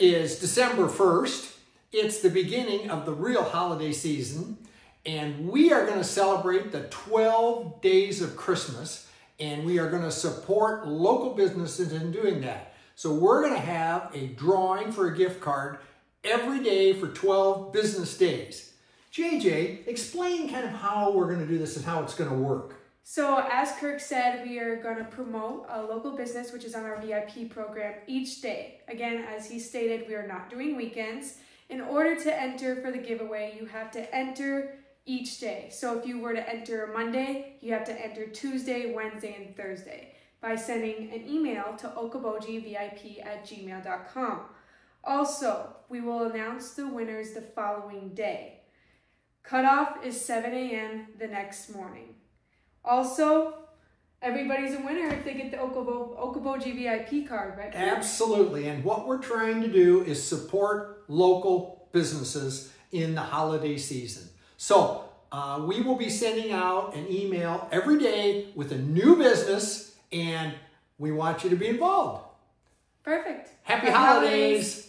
is December 1st. It's the beginning of the real holiday season. And we are going to celebrate the 12 days of Christmas. And we are going to support local businesses in doing that. So we're going to have a drawing for a gift card every day for 12 business days. JJ, explain kind of how we're going to do this and how it's going to work. So, as Kirk said, we are going to promote a local business, which is on our VIP program, each day. Again, as he stated, we are not doing weekends. In order to enter for the giveaway, you have to enter each day. So, if you were to enter Monday, you have to enter Tuesday, Wednesday, and Thursday by sending an email to okobojivip at gmail.com. Also, we will announce the winners the following day. Cutoff is 7 a.m. the next morning. Also, everybody's a winner if they get the Okobo, Okoboji VIP card, right? Absolutely. And what we're trying to do is support local businesses in the holiday season. So uh, we will be sending out an email every day with a new business, and we want you to be involved. Perfect. Happy, Happy holidays. holidays.